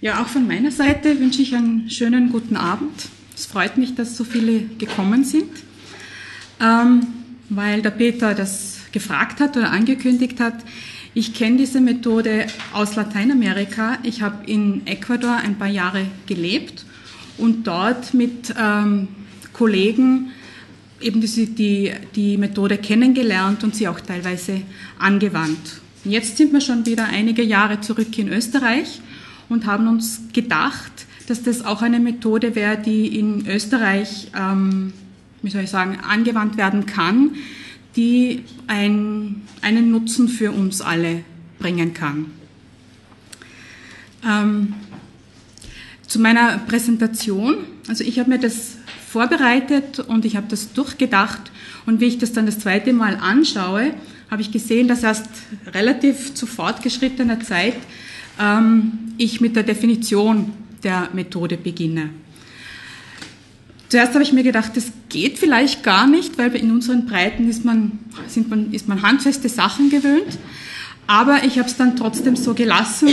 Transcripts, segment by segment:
Ja, auch von meiner Seite wünsche ich einen schönen guten Abend. Es freut mich, dass so viele gekommen sind, ähm, weil der Peter das gefragt hat oder angekündigt hat. Ich kenne diese Methode aus Lateinamerika. Ich habe in Ecuador ein paar Jahre gelebt und dort mit ähm, Kollegen eben die, die, die Methode kennengelernt und sie auch teilweise angewandt. Jetzt sind wir schon wieder einige Jahre zurück in Österreich und haben uns gedacht, dass das auch eine Methode wäre, die in Österreich, ähm, wie soll ich sagen, angewandt werden kann, die ein, einen Nutzen für uns alle bringen kann. Ähm, zu meiner Präsentation, also ich habe mir das vorbereitet und ich habe das durchgedacht und wie ich das dann das zweite Mal anschaue, habe ich gesehen, dass erst relativ zu fortgeschrittener Zeit ähm, ich mit der Definition der Methode beginne. Zuerst habe ich mir gedacht, das geht vielleicht gar nicht, weil in unseren Breiten ist man, sind man, ist man handfeste Sachen gewöhnt. Aber ich habe es dann trotzdem so gelassen,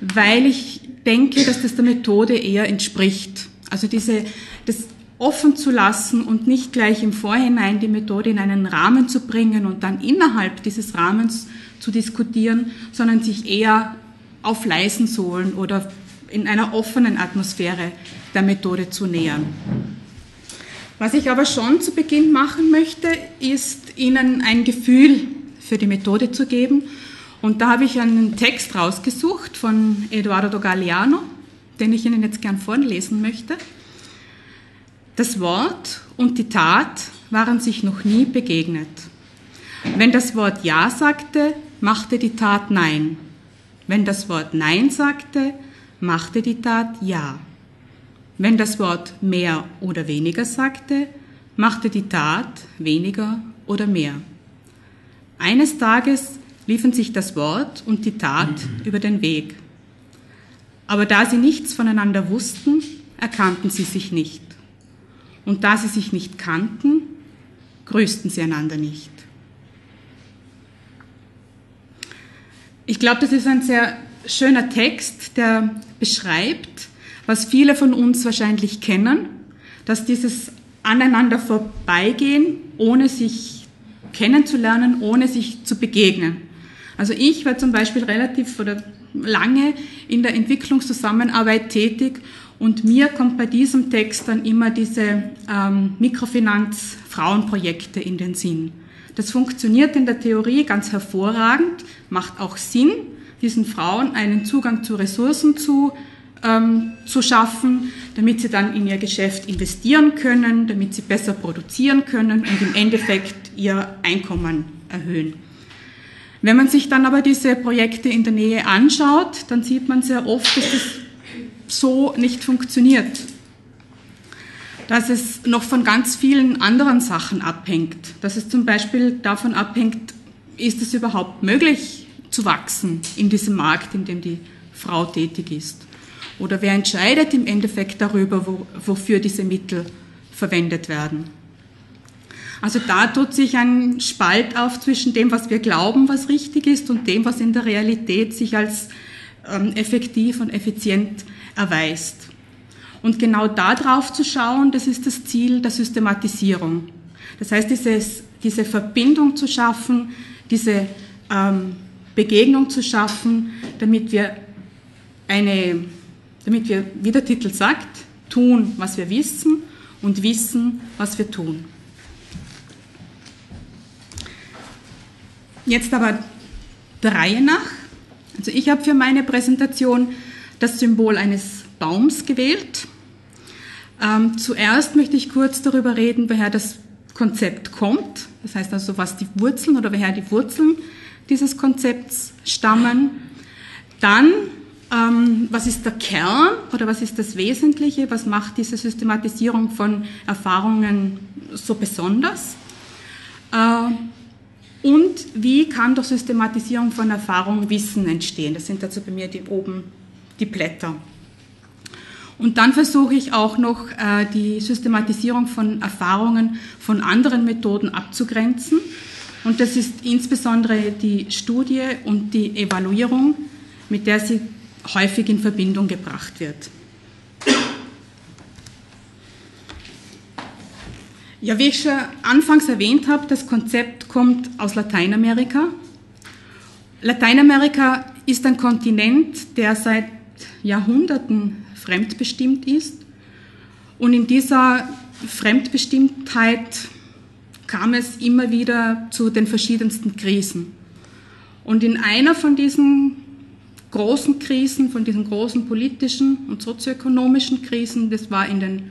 weil ich denke, dass das der Methode eher entspricht. Also diese, das offen zu lassen und nicht gleich im Vorhinein die Methode in einen Rahmen zu bringen und dann innerhalb dieses Rahmens zu diskutieren, sondern sich eher auf leisen Sohlen oder in einer offenen Atmosphäre der Methode zu nähern. Was ich aber schon zu Beginn machen möchte, ist Ihnen ein Gefühl für die Methode zu geben. Und da habe ich einen Text rausgesucht von Eduardo Galeano, den ich Ihnen jetzt gern vorlesen möchte. Das Wort und die Tat waren sich noch nie begegnet. Wenn das Wort Ja sagte, machte die Tat Nein. Wenn das Wort Nein sagte, machte die Tat Ja. Wenn das Wort mehr oder weniger sagte, machte die Tat weniger oder mehr. Eines Tages liefen sich das Wort und die Tat über den Weg. Aber da sie nichts voneinander wussten, erkannten sie sich nicht. Und da sie sich nicht kannten, grüßten sie einander nicht. Ich glaube, das ist ein sehr schöner Text, der beschreibt, was viele von uns wahrscheinlich kennen, dass dieses aneinander vorbeigehen, ohne sich kennenzulernen, ohne sich zu begegnen. Also ich war zum Beispiel relativ oder lange in der Entwicklungszusammenarbeit tätig und mir kommt bei diesem Text dann immer diese ähm, Mikrofinanz-Frauenprojekte in den Sinn. Das funktioniert in der Theorie ganz hervorragend, macht auch Sinn, diesen Frauen einen Zugang zu Ressourcen zu ähm, zu schaffen, damit sie dann in ihr Geschäft investieren können, damit sie besser produzieren können und im Endeffekt ihr Einkommen erhöhen. Wenn man sich dann aber diese Projekte in der Nähe anschaut, dann sieht man sehr oft, dass es so nicht funktioniert. Dass es noch von ganz vielen anderen Sachen abhängt. Dass es zum Beispiel davon abhängt, ist es überhaupt möglich zu wachsen in diesem Markt, in dem die Frau tätig ist. Oder wer entscheidet im Endeffekt darüber, wo, wofür diese Mittel verwendet werden? Also da tut sich ein Spalt auf zwischen dem, was wir glauben, was richtig ist, und dem, was in der Realität sich als ähm, effektiv und effizient erweist. Und genau da drauf zu schauen, das ist das Ziel der Systematisierung. Das heißt, dieses, diese Verbindung zu schaffen, diese ähm, Begegnung zu schaffen, damit wir eine damit wir, wie der Titel sagt, tun, was wir wissen und wissen, was wir tun. Jetzt aber der Reihe nach. Also ich habe für meine Präsentation das Symbol eines Baums gewählt. Ähm, zuerst möchte ich kurz darüber reden, woher das Konzept kommt. Das heißt also, was die Wurzeln oder woher die Wurzeln dieses Konzepts stammen. Dann ähm, was ist der Kern oder was ist das Wesentliche? Was macht diese Systematisierung von Erfahrungen so besonders? Äh, und wie kann durch Systematisierung von Erfahrung Wissen entstehen? Das sind also bei mir die, oben die Blätter. Und dann versuche ich auch noch äh, die Systematisierung von Erfahrungen von anderen Methoden abzugrenzen. Und das ist insbesondere die Studie und die Evaluierung, mit der sie häufig in Verbindung gebracht wird. Ja, wie ich schon anfangs erwähnt habe, das Konzept kommt aus Lateinamerika. Lateinamerika ist ein Kontinent, der seit Jahrhunderten fremdbestimmt ist. Und in dieser Fremdbestimmtheit kam es immer wieder zu den verschiedensten Krisen. Und in einer von diesen großen Krisen, von diesen großen politischen und sozioökonomischen Krisen, das war in den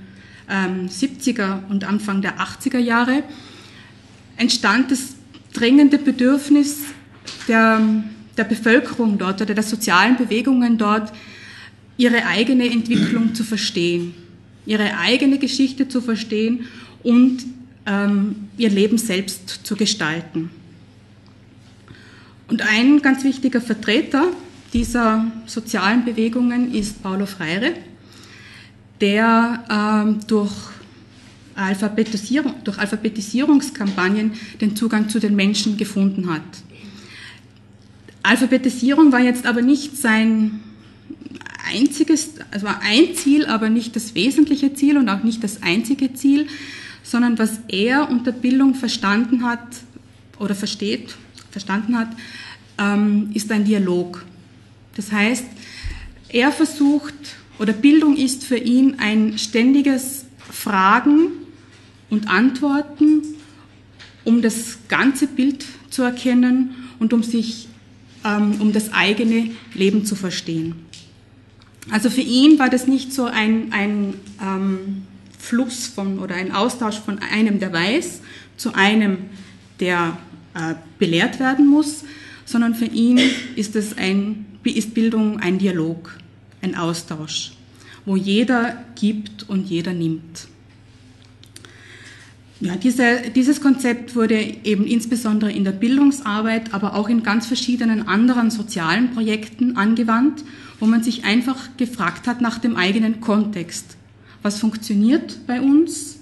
ähm, 70er und Anfang der 80er Jahre, entstand das dringende Bedürfnis der, der Bevölkerung dort oder der sozialen Bewegungen dort, ihre eigene Entwicklung zu verstehen, ihre eigene Geschichte zu verstehen und ähm, ihr Leben selbst zu gestalten. Und ein ganz wichtiger Vertreter dieser sozialen Bewegungen ist Paulo Freire, der ähm, durch, Alphabetisierung, durch Alphabetisierungskampagnen den Zugang zu den Menschen gefunden hat. Alphabetisierung war jetzt aber nicht sein einziges, also war ein Ziel, aber nicht das wesentliche Ziel und auch nicht das einzige Ziel, sondern was er unter Bildung verstanden hat oder versteht, verstanden hat, ähm, ist ein Dialog. Das heißt, er versucht, oder Bildung ist für ihn ein ständiges Fragen und Antworten, um das ganze Bild zu erkennen und um sich, ähm, um das eigene Leben zu verstehen. Also für ihn war das nicht so ein, ein ähm, Fluss von oder ein Austausch von einem, der weiß, zu einem, der äh, belehrt werden muss, sondern für ihn ist, es ein, ist Bildung ein Dialog, ein Austausch, wo jeder gibt und jeder nimmt. Ja, diese, dieses Konzept wurde eben insbesondere in der Bildungsarbeit, aber auch in ganz verschiedenen anderen sozialen Projekten angewandt, wo man sich einfach gefragt hat nach dem eigenen Kontext. Was funktioniert bei uns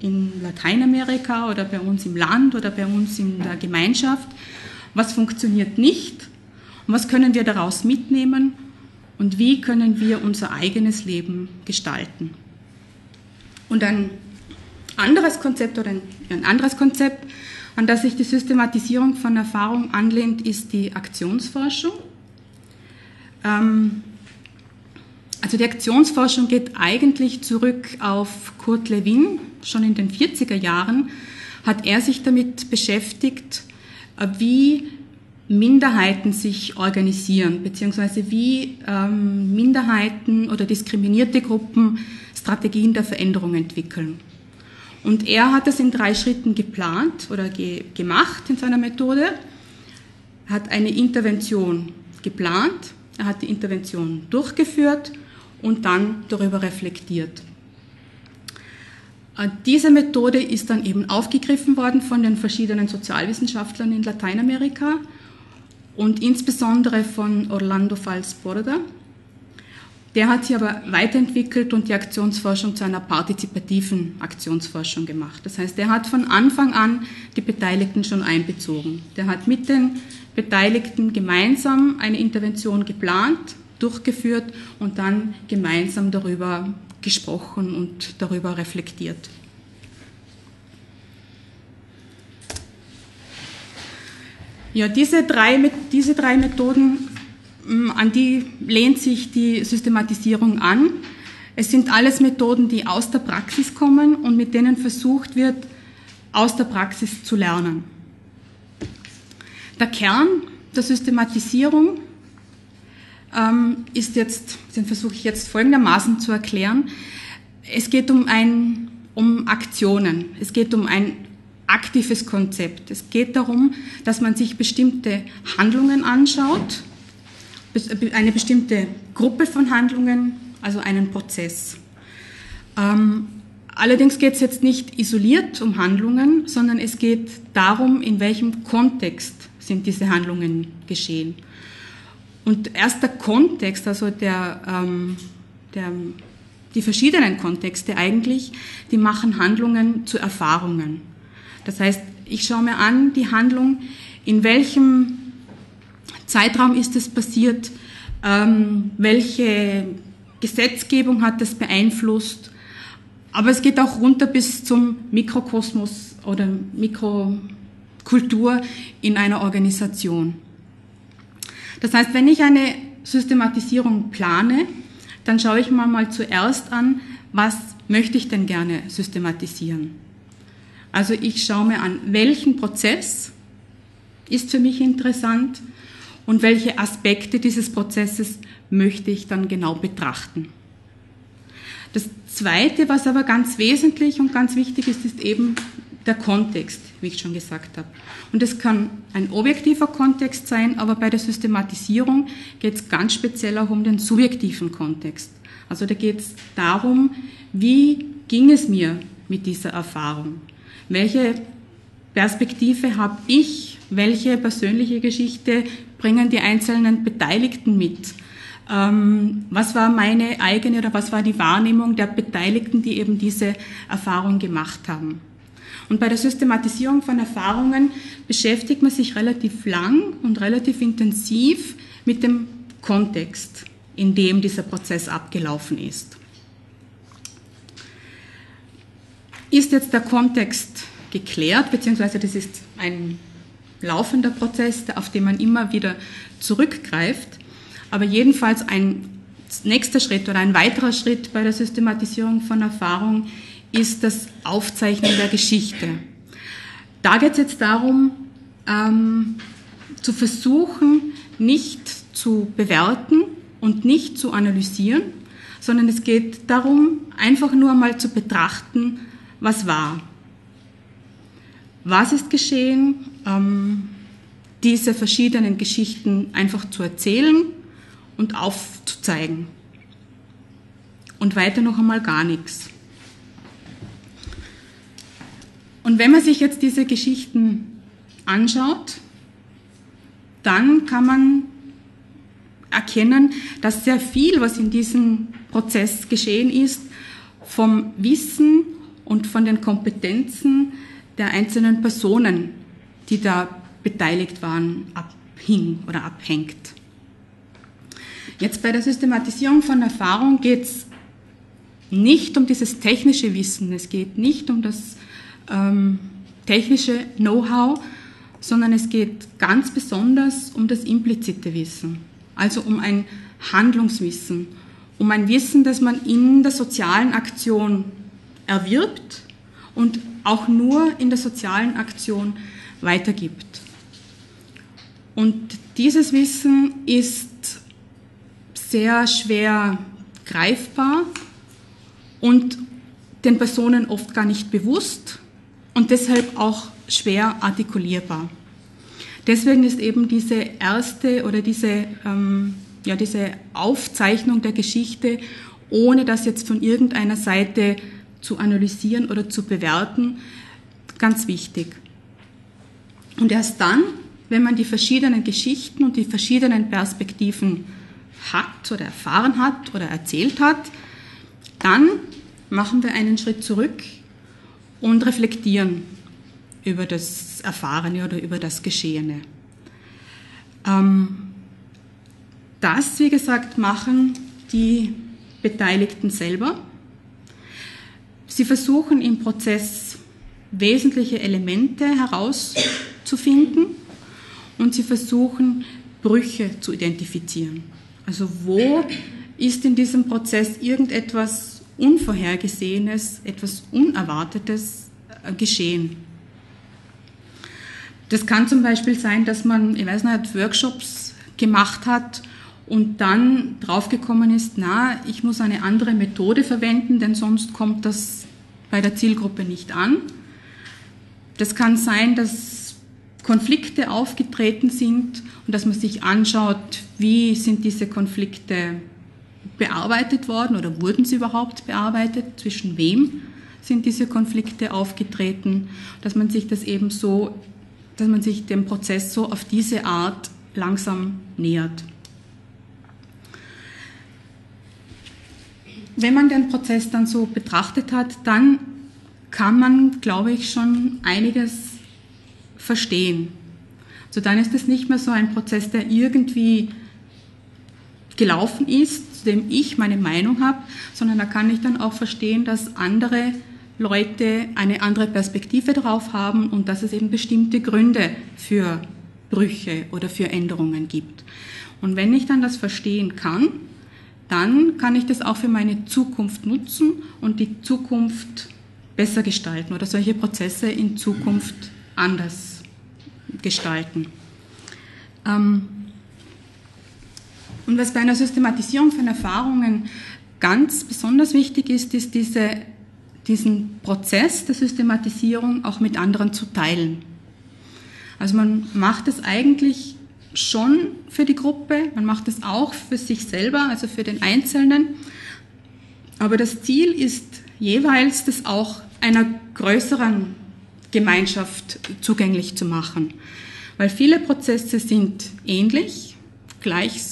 in Lateinamerika oder bei uns im Land oder bei uns in der Gemeinschaft? Was funktioniert nicht? Und was können wir daraus mitnehmen? Und wie können wir unser eigenes Leben gestalten? Und ein anderes Konzept oder ein, ein anderes Konzept, an das sich die Systematisierung von Erfahrung anlehnt, ist die Aktionsforschung. Ähm, also die Aktionsforschung geht eigentlich zurück auf Kurt Lewin. Schon in den 40er Jahren hat er sich damit beschäftigt, wie Minderheiten sich organisieren, beziehungsweise wie ähm, Minderheiten oder diskriminierte Gruppen Strategien der Veränderung entwickeln. Und er hat das in drei Schritten geplant oder ge gemacht in seiner Methode. Hat eine Intervention geplant, er hat die Intervention durchgeführt und dann darüber reflektiert. Äh, diese Methode ist dann eben aufgegriffen worden von den verschiedenen Sozialwissenschaftlern in Lateinamerika und insbesondere von Orlando Falsborda. Der hat sich aber weiterentwickelt und die Aktionsforschung zu einer partizipativen Aktionsforschung gemacht. Das heißt, er hat von Anfang an die Beteiligten schon einbezogen. Der hat mit den Beteiligten gemeinsam eine Intervention geplant, durchgeführt und dann gemeinsam darüber gesprochen und darüber reflektiert. Ja, diese drei, diese drei Methoden Mm, an die lehnt sich die Systematisierung an. Es sind alles Methoden, die aus der Praxis kommen und mit denen versucht wird, aus der Praxis zu lernen. Der Kern der Systematisierung ähm, ist jetzt, den versuche ich jetzt folgendermaßen zu erklären. Es geht um, ein, um Aktionen. Es geht um ein aktives Konzept. Es geht darum, dass man sich bestimmte Handlungen anschaut eine bestimmte Gruppe von Handlungen, also einen Prozess. Ähm, allerdings geht es jetzt nicht isoliert um Handlungen, sondern es geht darum, in welchem Kontext sind diese Handlungen geschehen. Und erst der Kontext, also der, ähm, der, die verschiedenen Kontexte eigentlich, die machen Handlungen zu Erfahrungen. Das heißt, ich schaue mir an die Handlung, in welchem Zeitraum ist es passiert, ähm, welche Gesetzgebung hat das beeinflusst, aber es geht auch runter bis zum Mikrokosmos oder Mikrokultur in einer Organisation. Das heißt, wenn ich eine Systematisierung plane, dann schaue ich mir mal zuerst an, was möchte ich denn gerne systematisieren. Also ich schaue mir an, welchen Prozess ist für mich interessant und welche Aspekte dieses Prozesses möchte ich dann genau betrachten. Das Zweite, was aber ganz wesentlich und ganz wichtig ist, ist eben der Kontext, wie ich schon gesagt habe. Und es kann ein objektiver Kontext sein, aber bei der Systematisierung geht es ganz speziell auch um den subjektiven Kontext. Also da geht es darum, wie ging es mir mit dieser Erfahrung? Welche Perspektive habe ich? Welche persönliche Geschichte bringen die einzelnen Beteiligten mit? Ähm, was war meine eigene oder was war die Wahrnehmung der Beteiligten, die eben diese Erfahrung gemacht haben? Und bei der Systematisierung von Erfahrungen beschäftigt man sich relativ lang und relativ intensiv mit dem Kontext, in dem dieser Prozess abgelaufen ist. Ist jetzt der Kontext geklärt, beziehungsweise das ist ein laufender Prozess, auf den man immer wieder zurückgreift, aber jedenfalls ein nächster Schritt oder ein weiterer Schritt bei der Systematisierung von Erfahrung ist das Aufzeichnen der Geschichte. Da geht es jetzt darum, ähm, zu versuchen, nicht zu bewerten und nicht zu analysieren, sondern es geht darum, einfach nur mal zu betrachten, was war. Was ist geschehen? Ähm, diese verschiedenen Geschichten einfach zu erzählen und aufzuzeigen. Und weiter noch einmal gar nichts. Und wenn man sich jetzt diese Geschichten anschaut, dann kann man erkennen, dass sehr viel, was in diesem Prozess geschehen ist, vom Wissen und von den Kompetenzen der einzelnen Personen, die da beteiligt waren, abhing oder abhängt. Jetzt bei der Systematisierung von Erfahrung geht es nicht um dieses technische Wissen, es geht nicht um das ähm, technische Know-how, sondern es geht ganz besonders um das implizite Wissen, also um ein Handlungswissen, um ein Wissen, das man in der sozialen Aktion erwirbt und auch nur in der sozialen Aktion weitergibt. Und dieses Wissen ist sehr schwer greifbar und den Personen oft gar nicht bewusst und deshalb auch schwer artikulierbar. Deswegen ist eben diese erste oder diese, ähm, ja, diese Aufzeichnung der Geschichte, ohne das jetzt von irgendeiner Seite zu analysieren oder zu bewerten, ganz wichtig. Und erst dann, wenn man die verschiedenen Geschichten und die verschiedenen Perspektiven hat oder erfahren hat oder erzählt hat, dann machen wir einen Schritt zurück und reflektieren über das Erfahrene oder über das Geschehene. Ähm, das, wie gesagt, machen die Beteiligten selber. Sie versuchen im Prozess wesentliche Elemente herauszufinden und sie versuchen Brüche zu identifizieren. Also wo ist in diesem Prozess irgendetwas Unvorhergesehenes, etwas Unerwartetes äh, geschehen. Das kann zum Beispiel sein, dass man, ich weiß nicht, Workshops gemacht hat und dann draufgekommen ist, na, ich muss eine andere Methode verwenden, denn sonst kommt das bei der Zielgruppe nicht an. Das kann sein, dass Konflikte aufgetreten sind und dass man sich anschaut, wie sind diese Konflikte bearbeitet worden oder wurden sie überhaupt bearbeitet? Zwischen wem sind diese Konflikte aufgetreten? Dass man sich das eben so, dass man sich dem Prozess so auf diese Art langsam nähert. Wenn man den Prozess dann so betrachtet hat, dann kann man, glaube ich, schon einiges verstehen. Also dann ist es nicht mehr so ein Prozess, der irgendwie gelaufen ist, dem ich meine Meinung habe, sondern da kann ich dann auch verstehen, dass andere Leute eine andere Perspektive drauf haben und dass es eben bestimmte Gründe für Brüche oder für Änderungen gibt. Und wenn ich dann das verstehen kann, dann kann ich das auch für meine Zukunft nutzen und die Zukunft besser gestalten oder solche Prozesse in Zukunft anders gestalten. Ähm, und was bei einer Systematisierung von Erfahrungen ganz besonders wichtig ist, ist diese, diesen Prozess der Systematisierung auch mit anderen zu teilen. Also man macht es eigentlich schon für die Gruppe, man macht es auch für sich selber, also für den Einzelnen. Aber das Ziel ist jeweils, das auch einer größeren Gemeinschaft zugänglich zu machen. Weil viele Prozesse sind ähnlich, gleich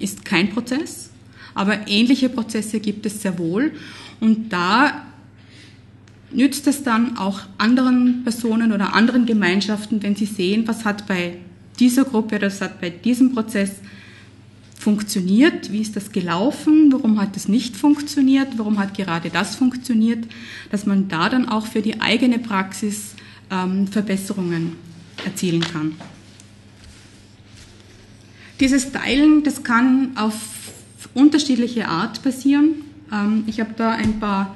ist kein Prozess, aber ähnliche Prozesse gibt es sehr wohl. Und da nützt es dann auch anderen Personen oder anderen Gemeinschaften, wenn sie sehen, was hat bei dieser Gruppe oder was hat bei diesem Prozess funktioniert, wie ist das gelaufen, warum hat es nicht funktioniert, warum hat gerade das funktioniert, dass man da dann auch für die eigene Praxis ähm, Verbesserungen erzielen kann. Dieses Teilen, das kann auf unterschiedliche Art passieren. Ähm, ich habe da ein paar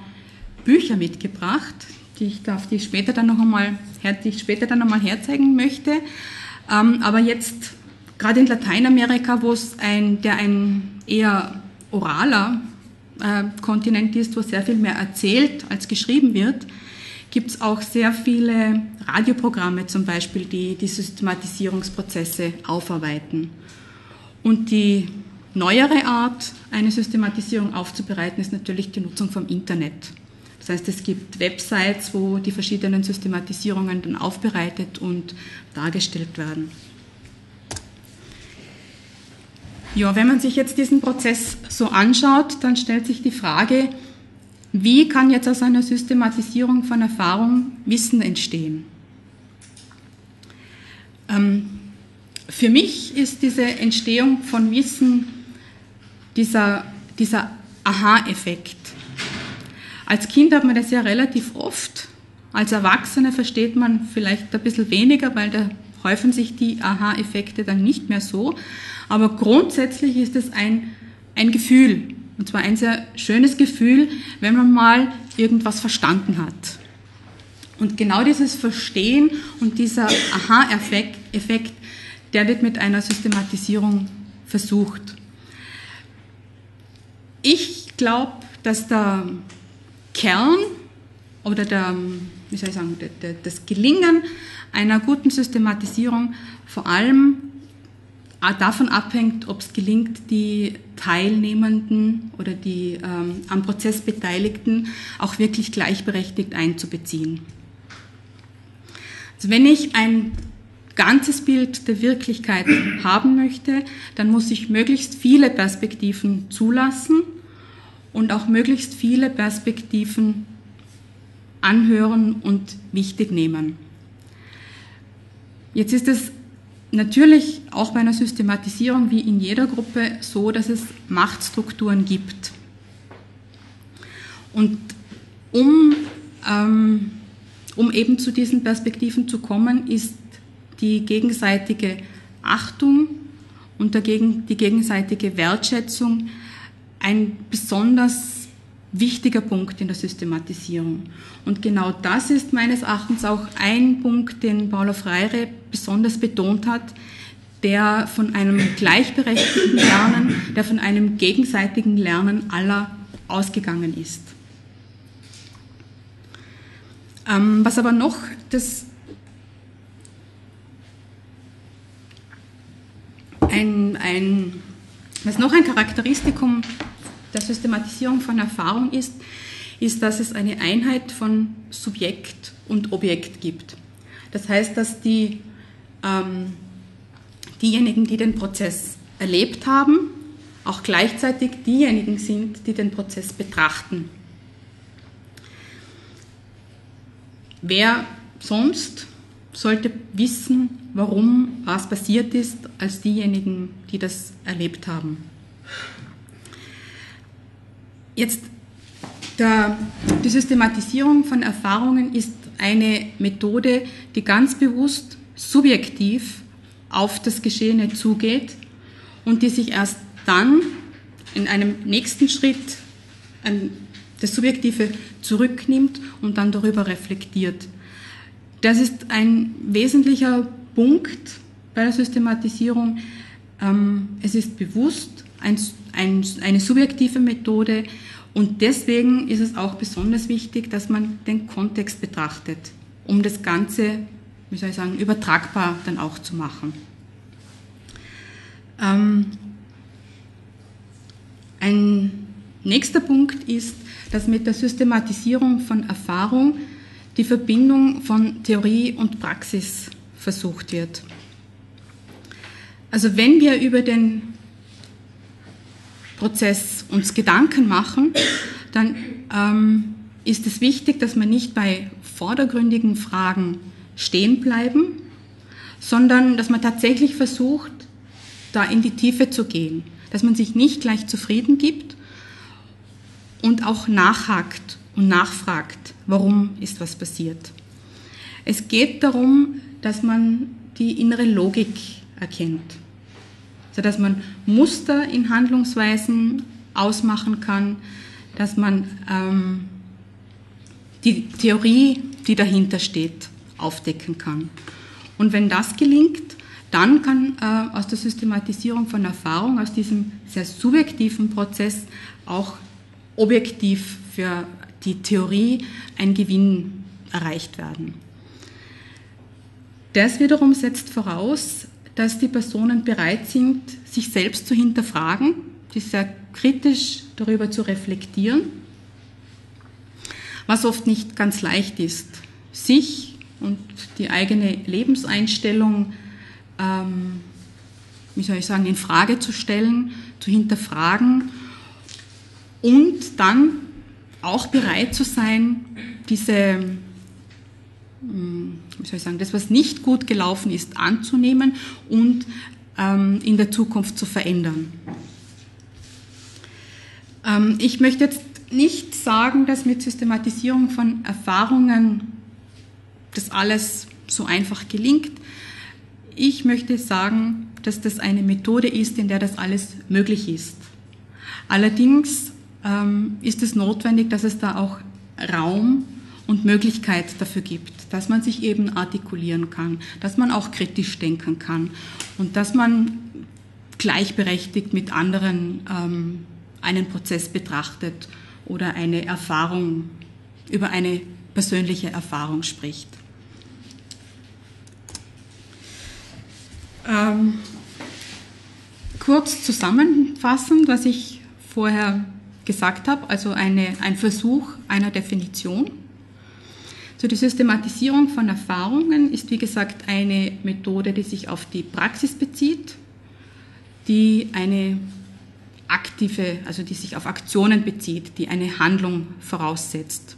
Bücher mitgebracht, die ich, darf, die ich später dann noch einmal, die ich später dann noch einmal herzeigen möchte. Ähm, aber jetzt gerade in Lateinamerika, wo es ein, der ein eher oraler äh, Kontinent ist, wo sehr viel mehr erzählt als geschrieben wird, gibt es auch sehr viele Radioprogramme zum Beispiel, die die Systematisierungsprozesse aufarbeiten. Und die neuere Art, eine Systematisierung aufzubereiten, ist natürlich die Nutzung vom Internet. Das heißt, es gibt Websites, wo die verschiedenen Systematisierungen dann aufbereitet und dargestellt werden. Ja, wenn man sich jetzt diesen Prozess so anschaut, dann stellt sich die Frage, wie kann jetzt aus einer Systematisierung von Erfahrung Wissen entstehen? Ähm, für mich ist diese Entstehung von Wissen dieser, dieser Aha-Effekt. Als Kind hat man das ja relativ oft. Als Erwachsene versteht man vielleicht ein bisschen weniger, weil da häufen sich die Aha-Effekte dann nicht mehr so. Aber grundsätzlich ist es ein, ein Gefühl. Und zwar ein sehr schönes Gefühl, wenn man mal irgendwas verstanden hat. Und genau dieses Verstehen und dieser Aha-Effekt, Effekt, der wird mit einer Systematisierung versucht. Ich glaube, dass der Kern oder der, wie soll ich sagen, das Gelingen einer guten Systematisierung vor allem davon abhängt, ob es gelingt, die Teilnehmenden oder die ähm, am Prozess Beteiligten auch wirklich gleichberechtigt einzubeziehen. Also wenn ich ein ganzes Bild der Wirklichkeit haben möchte, dann muss ich möglichst viele Perspektiven zulassen und auch möglichst viele Perspektiven anhören und wichtig nehmen. Jetzt ist es natürlich auch bei einer Systematisierung wie in jeder Gruppe so, dass es Machtstrukturen gibt. Und um, ähm, um eben zu diesen Perspektiven zu kommen, ist die gegenseitige Achtung und dagegen die gegenseitige Wertschätzung ein besonders wichtiger Punkt in der Systematisierung. Und genau das ist meines Erachtens auch ein Punkt, den Paulo Freire besonders betont hat, der von einem gleichberechtigten Lernen, der von einem gegenseitigen Lernen aller ausgegangen ist. Ähm, was aber noch das ein, ein, was noch ein Charakteristikum der Systematisierung von Erfahrung ist, ist, dass es eine Einheit von Subjekt und Objekt gibt. Das heißt, dass die, ähm, diejenigen, die den Prozess erlebt haben, auch gleichzeitig diejenigen sind, die den Prozess betrachten. Wer sonst sollte wissen, warum was passiert ist, als diejenigen, die das erlebt haben. Jetzt der, die Systematisierung von Erfahrungen ist eine Methode, die ganz bewusst subjektiv auf das Geschehene zugeht und die sich erst dann in einem nächsten Schritt an das Subjektive zurücknimmt und dann darüber reflektiert. Das ist ein wesentlicher Punkt bei der Systematisierung. Ähm, es ist bewusst ein, ein, eine subjektive Methode und deswegen ist es auch besonders wichtig, dass man den Kontext betrachtet, um das Ganze, wie soll ich sagen, übertragbar dann auch zu machen. Ähm, ein nächster Punkt ist, dass mit der Systematisierung von Erfahrung die Verbindung von Theorie und Praxis versucht wird. Also wenn wir über den Prozess uns Gedanken machen, dann ähm, ist es wichtig, dass wir nicht bei vordergründigen Fragen stehen bleiben, sondern dass man tatsächlich versucht, da in die Tiefe zu gehen, dass man sich nicht gleich zufrieden gibt und auch nachhakt und nachfragt, warum ist was passiert. Es geht darum, dass man die innere Logik erkennt, sodass man Muster in Handlungsweisen ausmachen kann, dass man ähm, die Theorie, die dahinter steht, aufdecken kann. Und wenn das gelingt, dann kann äh, aus der Systematisierung von Erfahrung, aus diesem sehr subjektiven Prozess auch objektiv für die Theorie ein Gewinn erreicht werden. Das wiederum setzt voraus, dass die Personen bereit sind, sich selbst zu hinterfragen, die sehr kritisch darüber zu reflektieren, was oft nicht ganz leicht ist, sich und die eigene Lebenseinstellung ähm, wie soll ich sagen, in Frage zu stellen, zu hinterfragen und dann auch bereit zu sein, diese, hm, wie soll ich sagen, das, was nicht gut gelaufen ist, anzunehmen und ähm, in der Zukunft zu verändern. Ähm, ich möchte jetzt nicht sagen, dass mit Systematisierung von Erfahrungen das alles so einfach gelingt. Ich möchte sagen, dass das eine Methode ist, in der das alles möglich ist. Allerdings ähm, ist es notwendig, dass es da auch Raum und Möglichkeit dafür gibt, dass man sich eben artikulieren kann, dass man auch kritisch denken kann und dass man gleichberechtigt mit anderen ähm, einen Prozess betrachtet oder eine Erfahrung über eine persönliche Erfahrung spricht. Ähm, kurz zusammenfassend, was ich vorher gesagt habe, also eine, ein Versuch einer Definition. So die Systematisierung von Erfahrungen ist, wie gesagt, eine Methode, die sich auf die Praxis bezieht, die eine aktive, also die sich auf Aktionen bezieht, die eine Handlung voraussetzt.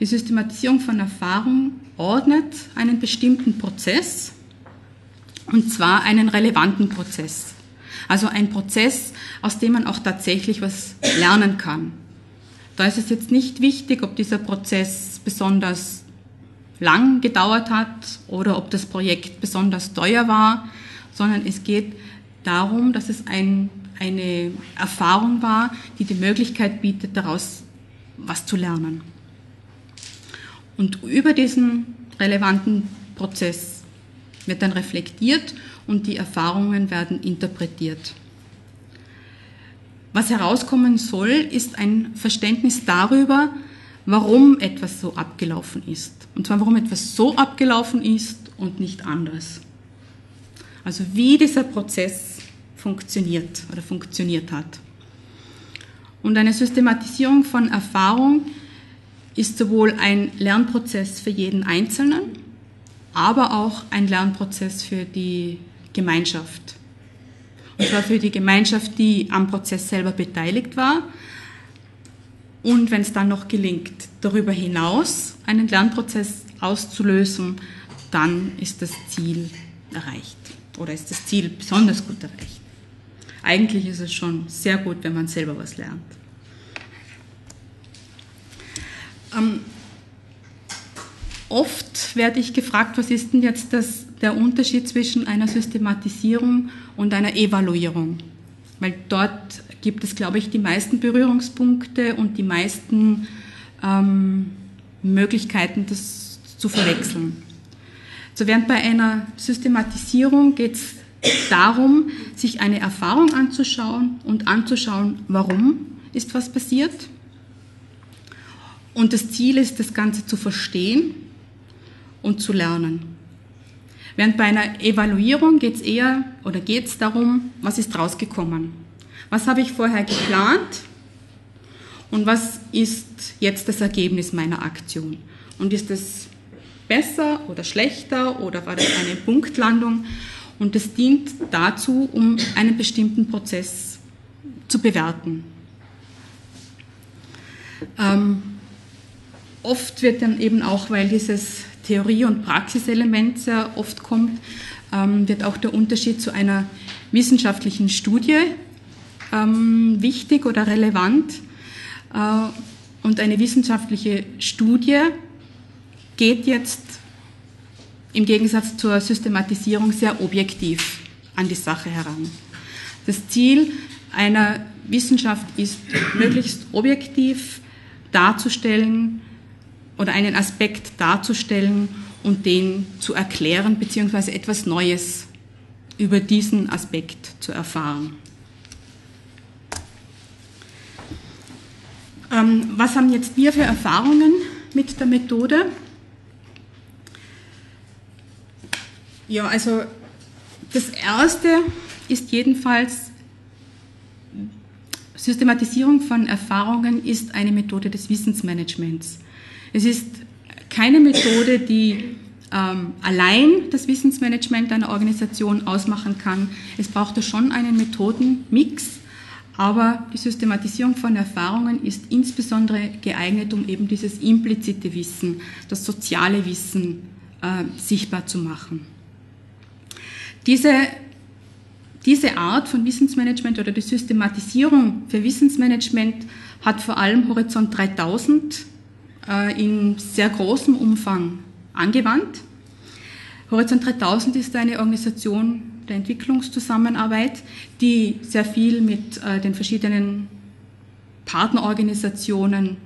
Die Systematisierung von Erfahrung ordnet einen bestimmten Prozess und zwar einen relevanten Prozess. Also ein Prozess, aus dem man auch tatsächlich was lernen kann. Da ist es jetzt nicht wichtig, ob dieser Prozess besonders lang gedauert hat oder ob das Projekt besonders teuer war, sondern es geht darum, dass es ein, eine Erfahrung war, die die Möglichkeit bietet, daraus was zu lernen. Und über diesen relevanten Prozess wird dann reflektiert und die Erfahrungen werden interpretiert. Was herauskommen soll, ist ein Verständnis darüber, warum etwas so abgelaufen ist. Und zwar warum etwas so abgelaufen ist und nicht anders. Also wie dieser Prozess funktioniert oder funktioniert hat. Und eine Systematisierung von Erfahrung ist sowohl ein Lernprozess für jeden Einzelnen, aber auch ein Lernprozess für die Gemeinschaft. Und zwar für die Gemeinschaft, die am Prozess selber beteiligt war. Und wenn es dann noch gelingt, darüber hinaus einen Lernprozess auszulösen, dann ist das Ziel erreicht oder ist das Ziel besonders gut erreicht. eigentlich ist es schon sehr gut, wenn man selber was lernt. Ähm, oft werde ich gefragt, was ist denn jetzt das, der Unterschied zwischen einer Systematisierung und einer Evaluierung? Weil dort gibt es, glaube ich, die meisten Berührungspunkte und die meisten ähm, Möglichkeiten, das zu verwechseln. So während bei einer Systematisierung geht es darum, sich eine Erfahrung anzuschauen und anzuschauen, warum ist was passiert. Und das Ziel ist, das Ganze zu verstehen und zu lernen. Während bei einer Evaluierung geht es eher oder geht es darum, was ist rausgekommen. Was habe ich vorher geplant und was ist jetzt das Ergebnis meiner Aktion? Und ist es besser oder schlechter oder war das eine Punktlandung? Und das dient dazu, um einen bestimmten Prozess zu bewerten. Ähm, oft wird dann eben auch, weil dieses Theorie- und Praxiselement sehr oft kommt, ähm, wird auch der Unterschied zu einer wissenschaftlichen Studie ähm, wichtig oder relevant. Äh, und eine wissenschaftliche Studie geht jetzt im Gegensatz zur Systematisierung sehr objektiv an die Sache heran. Das Ziel einer Wissenschaft ist, möglichst objektiv darzustellen oder einen Aspekt darzustellen und den zu erklären bzw. etwas Neues über diesen Aspekt zu erfahren. Ähm, was haben jetzt wir für Erfahrungen mit der Methode? Ja, also das Erste ist jedenfalls, Systematisierung von Erfahrungen ist eine Methode des Wissensmanagements. Es ist keine Methode, die ähm, allein das Wissensmanagement einer Organisation ausmachen kann. Es braucht schon einen Methodenmix, aber die Systematisierung von Erfahrungen ist insbesondere geeignet, um eben dieses implizite Wissen, das soziale Wissen äh, sichtbar zu machen. Diese, diese Art von Wissensmanagement oder die Systematisierung für Wissensmanagement hat vor allem Horizont 3000 äh, in sehr großem Umfang angewandt. Horizont 3000 ist eine Organisation der Entwicklungszusammenarbeit, die sehr viel mit äh, den verschiedenen Partnerorganisationen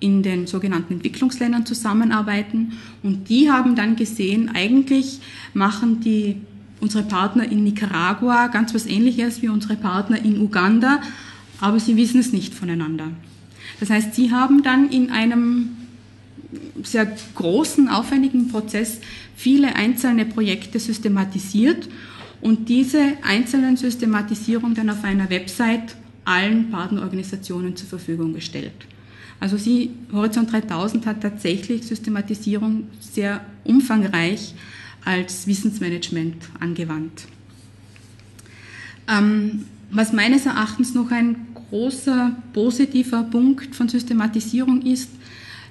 in den sogenannten Entwicklungsländern zusammenarbeiten. Und die haben dann gesehen, eigentlich machen die unsere Partner in Nicaragua ganz was Ähnliches wie unsere Partner in Uganda, aber sie wissen es nicht voneinander. Das heißt, sie haben dann in einem sehr großen, aufwendigen Prozess viele einzelne Projekte systematisiert und diese einzelnen Systematisierungen dann auf einer Website allen Partnerorganisationen zur Verfügung gestellt. Also sie, Horizont 3000 hat tatsächlich Systematisierung sehr umfangreich als Wissensmanagement angewandt. Ähm, was meines Erachtens noch ein großer positiver Punkt von Systematisierung ist,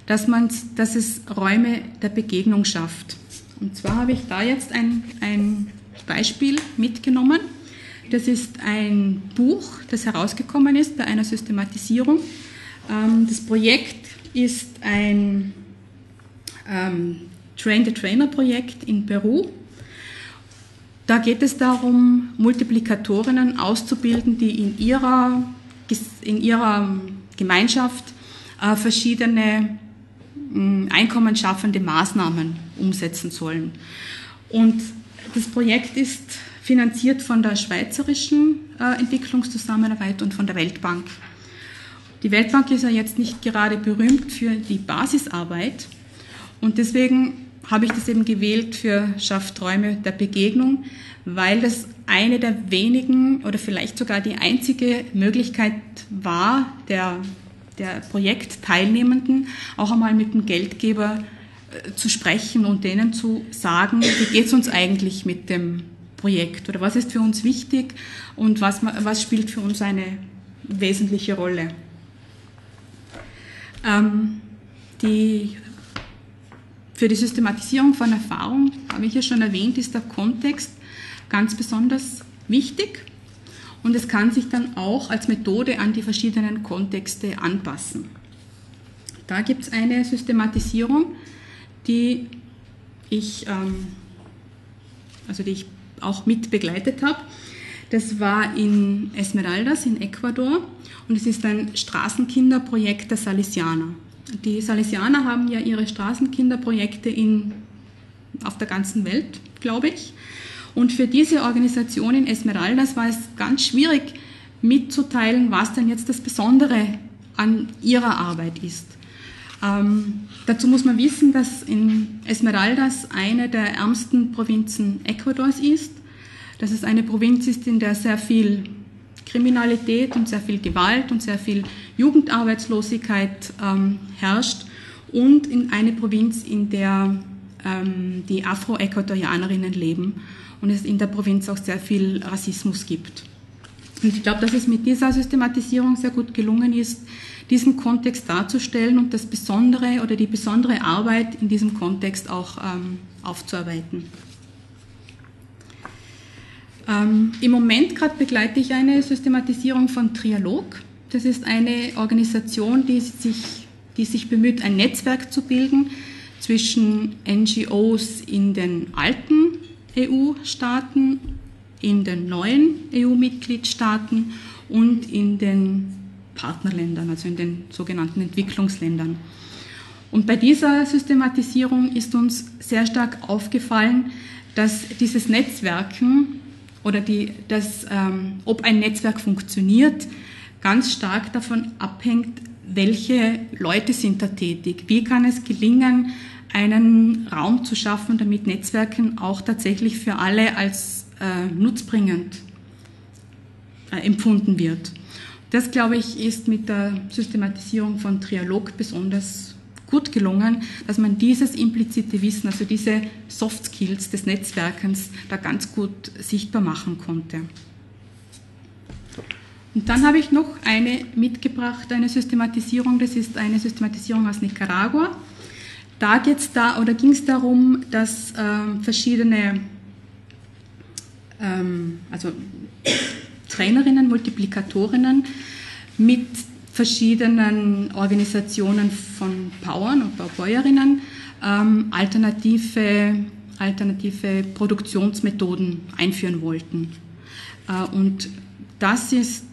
dass, man, dass es Räume der Begegnung schafft. Und zwar habe ich da jetzt ein, ein Beispiel mitgenommen. Das ist ein Buch, das herausgekommen ist bei einer Systematisierung. Ähm, das Projekt ist ein ähm, Train-the-Trainer-Projekt in Peru. Da geht es darum, Multiplikatorinnen auszubilden, die in ihrer, in ihrer Gemeinschaft äh, verschiedene einkommensschaffende Maßnahmen umsetzen sollen. Und das Projekt ist finanziert von der Schweizerischen äh, Entwicklungszusammenarbeit und von der Weltbank. Die Weltbank ist ja jetzt nicht gerade berühmt für die Basisarbeit und deswegen habe ich das eben gewählt für Schafft Träume der Begegnung, weil das eine der wenigen oder vielleicht sogar die einzige Möglichkeit war, der, der Projektteilnehmenden auch einmal mit dem Geldgeber äh, zu sprechen und denen zu sagen, wie geht es uns eigentlich mit dem Projekt oder was ist für uns wichtig und was, was spielt für uns eine wesentliche Rolle. Ähm, die für die Systematisierung von Erfahrung, habe ich ja schon erwähnt, ist der Kontext ganz besonders wichtig. Und es kann sich dann auch als Methode an die verschiedenen Kontexte anpassen. Da gibt es eine Systematisierung, die ich, ähm, also die ich auch mit begleitet habe. Das war in Esmeraldas in Ecuador und es ist ein Straßenkinderprojekt der Salesianer. Die Salesianer haben ja ihre Straßenkinderprojekte in, auf der ganzen Welt, glaube ich. Und für diese Organisation in Esmeraldas war es ganz schwierig mitzuteilen, was denn jetzt das Besondere an ihrer Arbeit ist. Ähm, dazu muss man wissen, dass in Esmeraldas eine der ärmsten Provinzen Ecuadors ist, dass es eine Provinz ist, in der sehr viel Kriminalität und sehr viel Gewalt und sehr viel Jugendarbeitslosigkeit ähm, herrscht. Und in eine Provinz, in der ähm, die Afro-Äquatorianerinnen leben und es in der Provinz auch sehr viel Rassismus gibt. Und ich glaube, dass es mit dieser Systematisierung sehr gut gelungen ist, diesen Kontext darzustellen und das Besondere oder die besondere Arbeit in diesem Kontext auch ähm, aufzuarbeiten. Ähm, Im Moment gerade begleite ich eine Systematisierung von Trialog. Das ist eine Organisation, die sich, die sich bemüht, ein Netzwerk zu bilden zwischen NGOs in den alten EU-Staaten, in den neuen EU-Mitgliedstaaten und in den Partnerländern, also in den sogenannten Entwicklungsländern. Und bei dieser Systematisierung ist uns sehr stark aufgefallen, dass dieses Netzwerken oder die, das, ähm, ob ein Netzwerk funktioniert, ganz stark davon abhängt, welche Leute sind da tätig. Wie kann es gelingen, einen Raum zu schaffen, damit Netzwerken auch tatsächlich für alle als äh, nutzbringend äh, empfunden wird. Das, glaube ich, ist mit der Systematisierung von Trialog besonders gut gelungen, dass man dieses implizite Wissen, also diese Soft Skills des Netzwerkens, da ganz gut sichtbar machen konnte. Und dann habe ich noch eine mitgebracht, eine Systematisierung, das ist eine Systematisierung aus Nicaragua. Da geht's da oder ging es darum, dass ähm, verschiedene, ähm, also Trainerinnen, Multiplikatorinnen mit verschiedenen Organisationen von Bauern und Bäuerinnen ähm, alternative, alternative Produktionsmethoden einführen wollten. Äh, und das ist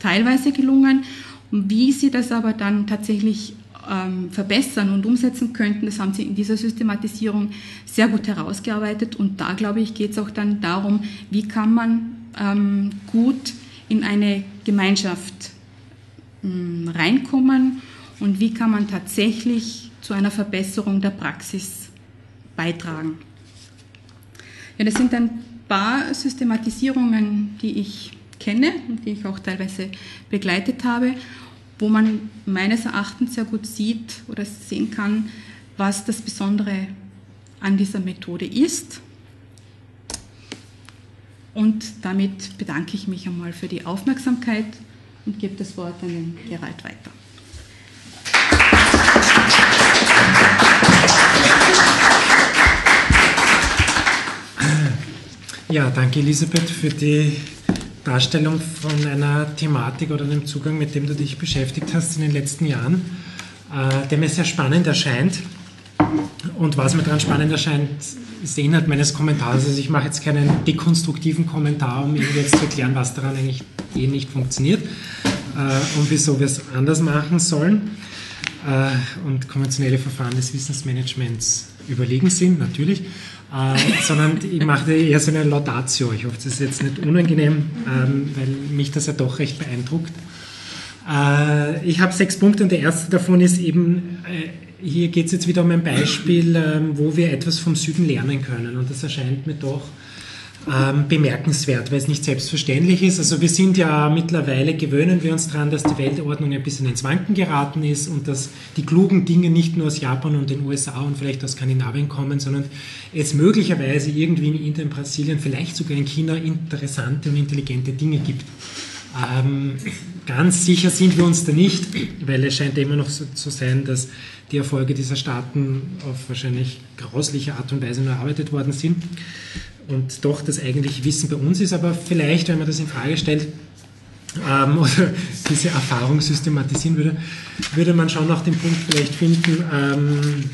teilweise gelungen. Wie sie das aber dann tatsächlich ähm, verbessern und umsetzen könnten, das haben sie in dieser Systematisierung sehr gut herausgearbeitet. Und da, glaube ich, geht es auch dann darum, wie kann man ähm, gut in eine Gemeinschaft mh, hm, reinkommen und wie kann man tatsächlich zu einer Verbesserung der Praxis beitragen. Ja, das sind ein paar Systematisierungen, die ich kenne und die ich auch teilweise begleitet habe wo man meines Erachtens sehr gut sieht oder sehen kann, was das Besondere an dieser Methode ist. Und damit bedanke ich mich einmal für die Aufmerksamkeit und gebe das Wort an den Gerald weiter. Ja, danke Elisabeth für die Darstellung von einer Thematik oder einem Zugang, mit dem du dich beschäftigt hast in den letzten Jahren, äh, der mir sehr spannend erscheint. Und was mir daran spannend erscheint, ist der Inhalt meines Kommentars. Also ich mache jetzt keinen dekonstruktiven Kommentar, um irgendwie jetzt zu erklären, was daran eigentlich eh nicht funktioniert äh, und wieso wir es anders machen sollen. Äh, und konventionelle Verfahren des Wissensmanagements überlegen sind, natürlich äh, sondern ich mache eher so eine Laudatio. Ich hoffe, das ist jetzt nicht unangenehm, ähm, weil mich das ja doch recht beeindruckt. Äh, ich habe sechs Punkte und der erste davon ist eben, äh, hier geht es jetzt wieder um ein Beispiel, ähm, wo wir etwas vom Süden lernen können. Und das erscheint mir doch ähm, bemerkenswert, weil es nicht selbstverständlich ist. Also wir sind ja mittlerweile, gewöhnen wir uns daran, dass die Weltordnung ein bisschen ins Wanken geraten ist und dass die klugen Dinge nicht nur aus Japan und den USA und vielleicht aus Skandinavien kommen, sondern es möglicherweise irgendwie in Indien, Brasilien, vielleicht sogar in China interessante und intelligente Dinge gibt. Ähm, ganz sicher sind wir uns da nicht, weil es scheint immer noch so zu sein, dass die Erfolge dieser Staaten auf wahrscheinlich grausliche Art und Weise nur erarbeitet worden sind und doch das eigentliche Wissen bei uns ist. Aber vielleicht, wenn man das in Frage stellt, ähm, oder diese Erfahrung systematisieren würde, würde man schon noch den Punkt vielleicht finden, ähm,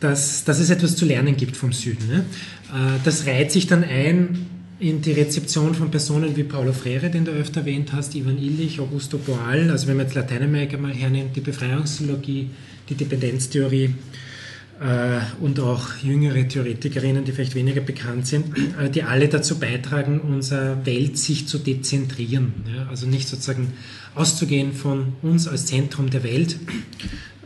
dass, dass es etwas zu lernen gibt vom Süden. Ne? Äh, das reiht sich dann ein in die Rezeption von Personen wie Paulo Freire, den du öfter erwähnt hast, Ivan Illich, Augusto Boal, also wenn man jetzt Lateinamerika mal hernimmt, die Befreiungstheologie, die Dependenztheorie und auch jüngere Theoretikerinnen, die vielleicht weniger bekannt sind, äh, die alle dazu beitragen, unsere Welt sich zu dezentrieren. Also nicht sozusagen auszugehen von uns als Zentrum der Welt,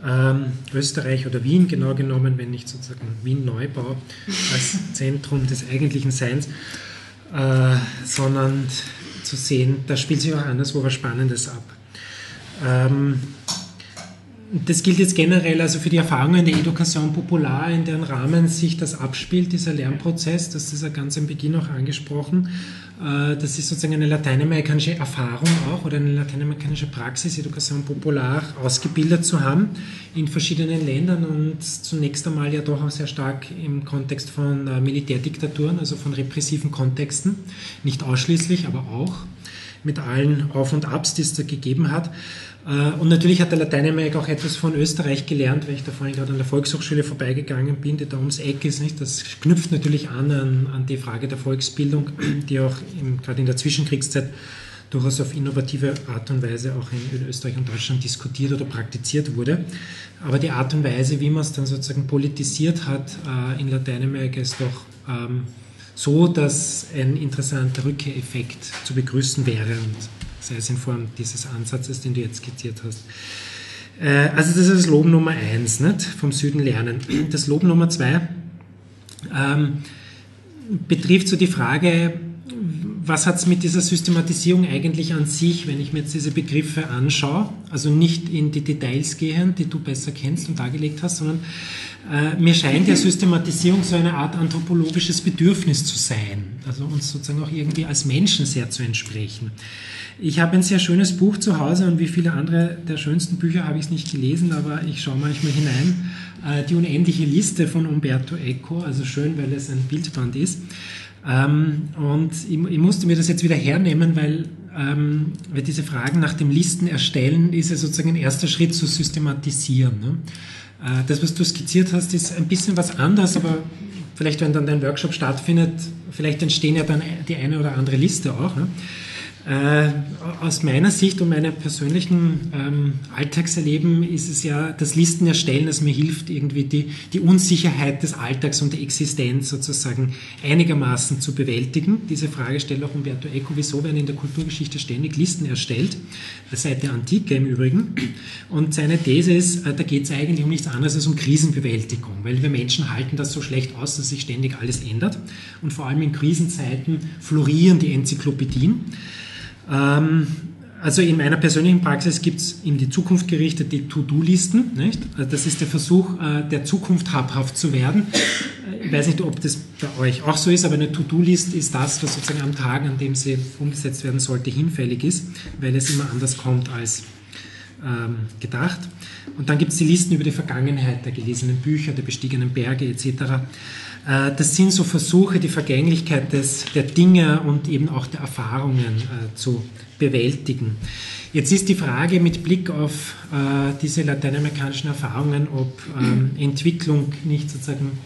ähm, Österreich oder Wien genau genommen, wenn nicht sozusagen Wien-Neubau als Zentrum des eigentlichen Seins, äh, sondern zu sehen, da spielt sich auch anderswo was Spannendes ab. Ähm, das gilt jetzt generell also für die Erfahrungen der Education Popular, in deren Rahmen sich das abspielt, dieser Lernprozess, das ist ja ganz am Beginn auch angesprochen. Äh, das ist sozusagen eine lateinamerikanische Erfahrung auch oder eine lateinamerikanische Praxis, Education Popular ausgebildet zu haben in verschiedenen Ländern und zunächst einmal ja doch auch sehr stark im Kontext von äh, Militärdiktaturen, also von repressiven Kontexten, nicht ausschließlich, aber auch mit allen Auf und Abs, die es da gegeben hat. Äh, und natürlich hat der Lateinamerika auch etwas von Österreich gelernt, weil ich da vorhin gerade an der Volkshochschule vorbeigegangen bin, die da ums Eck ist. Nicht? Das knüpft natürlich an, an, an die Frage der Volksbildung, die auch im, gerade in der Zwischenkriegszeit durchaus auf innovative Art und Weise auch in Österreich und Deutschland diskutiert oder praktiziert wurde. Aber die Art und Weise, wie man es dann sozusagen politisiert hat äh, in Lateinamerika, ist doch ähm, so, dass ein interessanter Rückkehreffekt zu begrüßen wäre. Und sei es in Form dieses Ansatzes, den du jetzt skizziert hast. Äh, also das ist das Lob Nummer eins, nicht? vom Süden lernen. Das Lob Nummer zwei ähm, betrifft so die Frage, was hat es mit dieser Systematisierung eigentlich an sich, wenn ich mir jetzt diese Begriffe anschaue, also nicht in die Details gehen, die du besser kennst und dargelegt hast, sondern äh, mir scheint ja Systematisierung so eine Art anthropologisches Bedürfnis zu sein, also uns sozusagen auch irgendwie als Menschen sehr zu entsprechen. Ich habe ein sehr schönes Buch zu Hause und wie viele andere der schönsten Bücher habe ich es nicht gelesen, aber ich schaue manchmal hinein. Äh, die unendliche Liste von Umberto Eco, also schön, weil es ein Bildband ist. Ähm, und ich, musste mir das jetzt wieder hernehmen, weil ähm, weil diese Fragen nach dem Listen erstellen ist ja sozusagen ein erster Schritt zu systematisieren. Ne? Äh, das, was du skizziert hast, ist ein bisschen was anders, aber vielleicht, wenn dann dein Workshop stattfindet, vielleicht entstehen ja dann die eine oder andere Liste auch. Ne? Äh, aus meiner Sicht und meinem persönlichen ähm, Alltagserleben ist es ja das Listen erstellen, das mir hilft, irgendwie die, die Unsicherheit des Alltags und der Existenz sozusagen einigermaßen zu bewältigen. Diese Frage stellt auch Umberto Eco, wieso werden in der Kulturgeschichte ständig Listen erstellt, seit der Antike im Übrigen. Und seine These ist, äh, da geht es eigentlich um nichts anderes als um Krisenbewältigung, weil wir Menschen halten das so schlecht aus, dass sich ständig alles ändert. Und vor allem in Krisenzeiten florieren die Enzyklopädien. Ähm, also in meiner persönlichen Praxis gibt es in die Zukunft gerichtet die To-Do-Listen. Also das ist der Versuch, äh, der Zukunft habhaft zu werden. Äh, ich weiß nicht, ob das bei euch auch so ist, aber eine To-Do-List ist das, was sozusagen am Tag, an dem sie umgesetzt werden sollte, hinfällig ist, weil es immer anders kommt als ähm, gedacht. Und dann gibt es die Listen über die Vergangenheit der gelesenen Bücher, der bestiegenen Berge etc. Äh, das sind so Versuche, die Vergänglichkeit des, der Dinge und eben auch der Erfahrungen äh, zu bewältigen. Jetzt ist die Frage mit Blick auf äh, diese lateinamerikanischen Erfahrungen, ob ähm, Entwicklung nicht sozusagen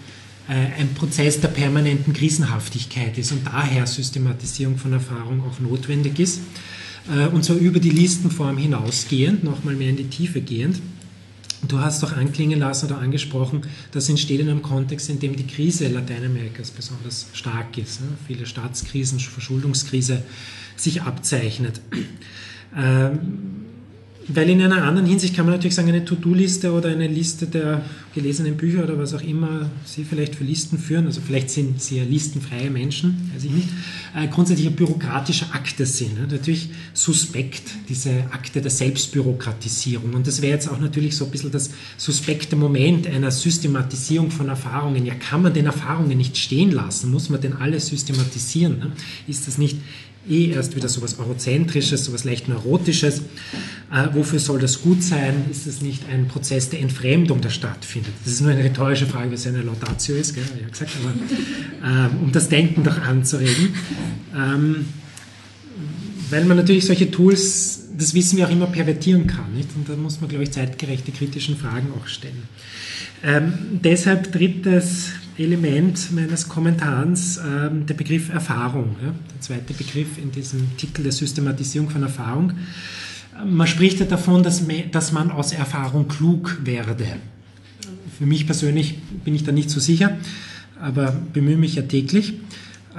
ein Prozess der permanenten Krisenhaftigkeit ist und daher Systematisierung von Erfahrung auch notwendig ist. Und so über die Listenform hinausgehend, nochmal mehr in die Tiefe gehend. Du hast doch anklingen lassen oder angesprochen, das entsteht in einem Kontext, in dem die Krise Lateinamerikas besonders stark ist. Ne? Viele Staatskrisen, Verschuldungskrise sich abzeichnet. Ähm, weil in einer anderen Hinsicht kann man natürlich sagen, eine To-Do-Liste oder eine Liste der gelesenen Bücher oder was auch immer Sie vielleicht für Listen führen, also vielleicht sind Sie ja listenfreie Menschen, weiß ich nicht, äh, grundsätzlich ein bürokratischer Akte sind. Ne? Natürlich suspekt, diese Akte der Selbstbürokratisierung. Und das wäre jetzt auch natürlich so ein bisschen das suspekte Moment einer Systematisierung von Erfahrungen. Ja, kann man den Erfahrungen nicht stehen lassen? Muss man denn alle systematisieren? Ne? Ist das nicht eh erst wieder sowas Eurozentrisches, sowas leicht Neurotisches. Äh, wofür soll das gut sein? Ist es nicht ein Prozess der Entfremdung, der stattfindet? Das ist nur eine rhetorische Frage, wie es eine Laudatio ist, gell? Ja, gesagt, aber äh, um das Denken doch anzuregen. Ähm, weil man natürlich solche Tools, das wissen wir auch immer, pervertieren kann. Nicht? Und da muss man, glaube ich, zeitgerechte kritischen Fragen auch stellen. Ähm, deshalb drittes Element meines Kommentars ähm, der Begriff Erfahrung. Ja? Der zweite Begriff in diesem Titel der Systematisierung von Erfahrung. Man spricht ja davon, dass, dass man aus Erfahrung klug werde. Für mich persönlich bin ich da nicht so sicher, aber bemühe mich ja täglich.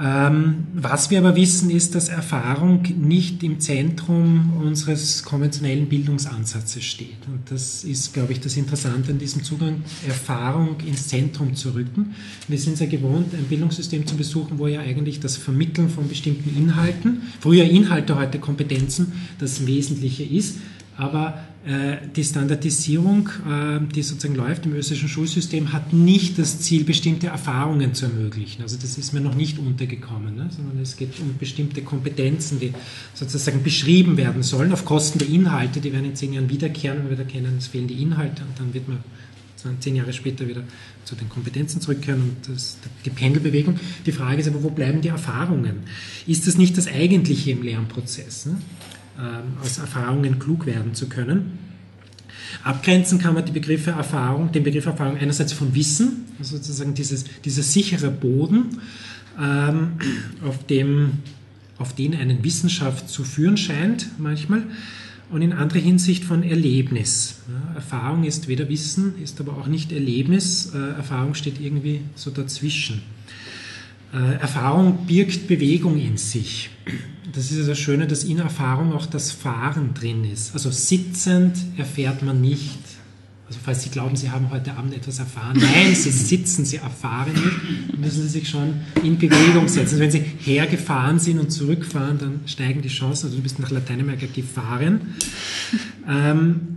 Ähm, was wir aber wissen, ist, dass Erfahrung nicht im Zentrum unseres konventionellen Bildungsansatzes steht. Und das ist, glaube ich, das Interessante an diesem Zugang, Erfahrung ins Zentrum zu rücken. Wir sind sehr gewohnt, ein Bildungssystem zu besuchen, wo ja eigentlich das Vermitteln von bestimmten Inhalten, früher Inhalte, heute Kompetenzen, das Wesentliche ist. Aber die Standardisierung, äh, die sozusagen läuft im österreichischen Schulsystem, hat nicht das Ziel, bestimmte Erfahrungen zu ermöglichen. Also das ist mir noch nicht untergekommen, ne? sondern es geht um bestimmte Kompetenzen, die sozusagen beschrieben werden sollen, auf Kosten der Inhalte. Die werden in zehn Jahren wiederkehren, wenn wir wieder kennen, es fehlen die Inhalte und dann wird man zehn Jahre später wieder zu den Kompetenzen zurückkehren und das, die Pendelbewegung. Die Frage ist aber, wo bleiben die Erfahrungen? Ist das nicht das Eigentliche im Lernprozess? Ne? Ähm, aus Erfahrungen klug werden zu können. Abgrenzen kann man die Begriffe Erfahrung, den Begriff Erfahrung einerseits von Wissen, also sozusagen dieses, dieser sichere Boden, ähm, auf, dem, auf den eine Wissenschaft zu führen scheint manchmal, und in anderer Hinsicht von Erlebnis. Ja, Erfahrung ist weder Wissen, ist aber auch nicht Erlebnis. Äh, Erfahrung steht irgendwie so dazwischen. Äh, Erfahrung birgt Bewegung in sich das ist ja das Schöne, dass in Erfahrung auch das Fahren drin ist. Also sitzend erfährt man nicht, also falls Sie glauben, Sie haben heute Abend etwas erfahren, nein, Sie sitzen, Sie erfahren nicht, müssen Sie sich schon in Bewegung setzen. Also wenn Sie hergefahren sind und zurückfahren, dann steigen die Chancen. Also du bist nach Lateinamerika gefahren. Ähm,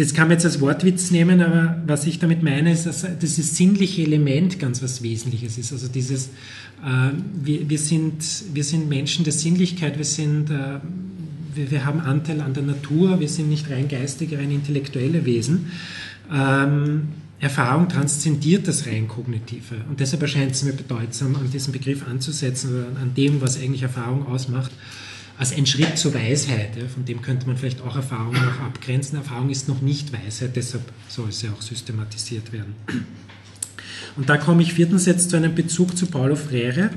das kann man jetzt als Wortwitz nehmen, aber was ich damit meine, ist, dass dieses sinnliche Element ganz was Wesentliches ist. Also dieses, äh, wir, wir, sind, wir sind Menschen der Sinnlichkeit, wir, sind, äh, wir, wir, haben Anteil an der Natur, wir sind nicht rein geistige, rein intellektuelle Wesen. Ähm, Erfahrung transzendiert das rein kognitive. Und deshalb erscheint es mir bedeutsam, an diesem Begriff anzusetzen, oder an dem, was eigentlich Erfahrung ausmacht als ein Schritt zur Weisheit. Ja, von dem könnte man vielleicht auch Erfahrung noch abgrenzen. Erfahrung ist noch nicht Weisheit, deshalb soll sie auch systematisiert werden. Und da komme ich viertens jetzt zu einem Bezug zu Paulo Freire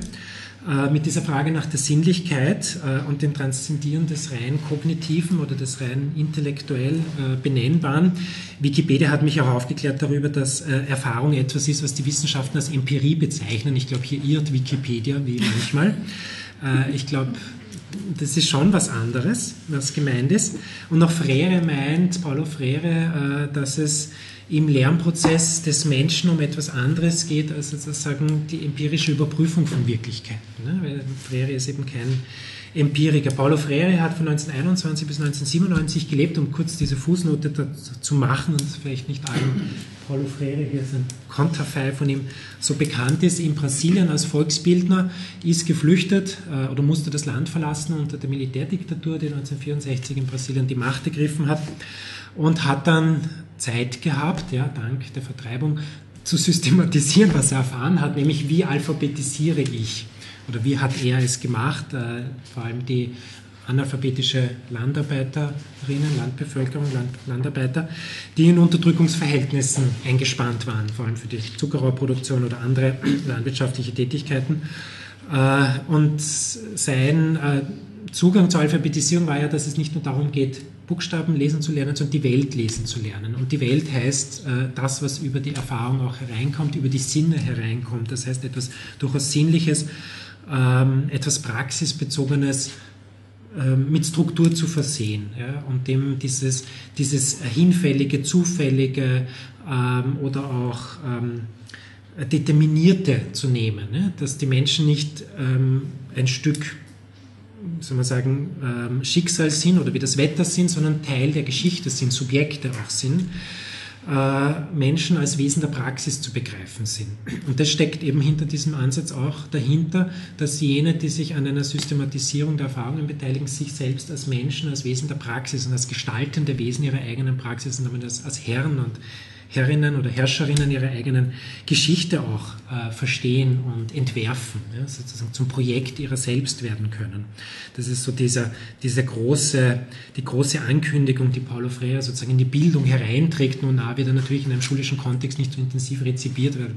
äh, mit dieser Frage nach der Sinnlichkeit äh, und dem Transzendieren des rein kognitiven oder des rein intellektuell äh, benennbaren. Wikipedia hat mich auch aufgeklärt darüber, dass äh, Erfahrung etwas ist, was die Wissenschaften als Empirie bezeichnen. Ich glaube, hier irrt Wikipedia wie manchmal. Äh, ich glaube, das ist schon was anderes, was gemeint ist. Und auch Freire meint, Paulo Freire, äh, dass es im Lernprozess des Menschen um etwas anderes geht, als sozusagen die empirische Überprüfung von Wirklichkeiten. Ne? Weil Freire ist eben kein Empiriker. Paulo Freire hat von 1921 bis 1997 gelebt, um kurz diese Fußnote zu machen und vielleicht nicht allen Paulo Freire, hier ist ein Konterfei von ihm, so bekannt ist, in Brasilien als Volksbildner, ist geflüchtet äh, oder musste das Land verlassen unter der Militärdiktatur, die 1964 in Brasilien die Macht ergriffen hat und hat dann Zeit gehabt, ja, dank der Vertreibung, zu systematisieren, was er erfahren hat, nämlich wie alphabetisiere ich oder wie hat er es gemacht, äh, vor allem die analphabetische Landarbeiterinnen, Landbevölkerung, Land, Landarbeiter, die in Unterdrückungsverhältnissen eingespannt waren, vor allem für die Zuckerrohrproduktion oder andere landwirtschaftliche Tätigkeiten. Äh, und sein äh, Zugang zur Alphabetisierung war ja, dass es nicht nur darum geht, Buchstaben lesen zu lernen, sondern die Welt lesen zu lernen. Und die Welt heißt das, was über die Erfahrung auch hereinkommt, über die Sinne hereinkommt. Das heißt etwas durchaus Sinnliches, ähm, etwas Praxisbezogenes ähm, mit Struktur zu versehen ja, und dem dieses, dieses hinfällige, zufällige ähm, oder auch ähm, determinierte zu nehmen, ne? dass die Menschen nicht ähm, ein Stück soll man sagen, ähm, Schicksal sind oder wie das Wetter sind, sondern Teil der Geschichte sind, Subjekte auch sind. Äh, Menschen als Wesen der Praxis zu begreifen sind. Und das steckt eben hinter diesem Ansatz auch dahinter, dass jene, die sich an einer Systematisierung der Erfahrungen beteiligen, sich selbst als Menschen, als Wesen der Praxis und als gestaltende Wesen ihrer eigenen Praxis und damit als Herren und Herrinnen oder Herrscherinnen ihre eigenen Geschichte auch äh, verstehen und entwerfen, ja, sozusagen zum Projekt ihrer selbst werden können. Das ist so dieser, diese große, die große Ankündigung, die Paulo Freire sozusagen in die Bildung hereinträgt. Nun nah wird er natürlich in einem schulischen Kontext nicht so intensiv rezipiert, weil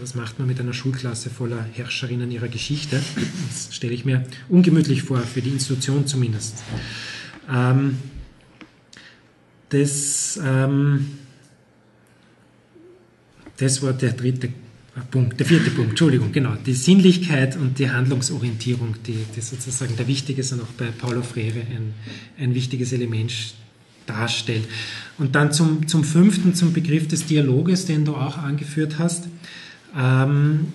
was macht man mit einer Schulklasse voller Herrscherinnen ihrer Geschichte? Das stelle ich mir ungemütlich vor, für die Institution zumindest. Ähm, das, ähm, das war der dritte Punkt, der vierte Punkt, Entschuldigung, genau, die Sinnlichkeit und die Handlungsorientierung, die, die sozusagen der wichtige ist und auch bei Paulo Freire ein, ein wichtiges Element darstellt. Und dann zum, zum fünften, zum Begriff des Dialoges, den du auch angeführt hast. Ähm,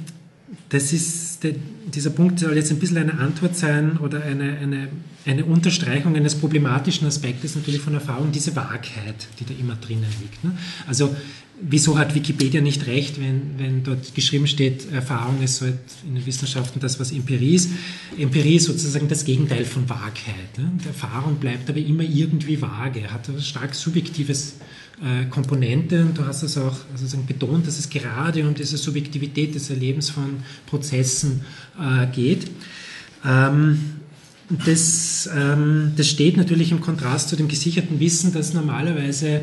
das ist, der, dieser Punkt soll jetzt ein bisschen eine Antwort sein oder eine, eine, eine Unterstreichung eines problematischen Aspektes natürlich von Erfahrung, diese Wahrheit, die da immer drinnen liegt. Ne? Also wieso hat Wikipedia nicht recht, wenn, wenn dort geschrieben steht, Erfahrung ist halt in den Wissenschaften das, was Empirie ist. Empirie ist sozusagen das Gegenteil von Wahrheit. Ne? Erfahrung bleibt aber immer irgendwie vage, hat ein stark subjektives äh, Komponente und du hast es auch sozusagen betont, dass es gerade um diese Subjektivität des Erlebens von Prozessen äh, geht. Ähm, das, ähm, das steht natürlich im Kontrast zu dem gesicherten Wissen, das normalerweise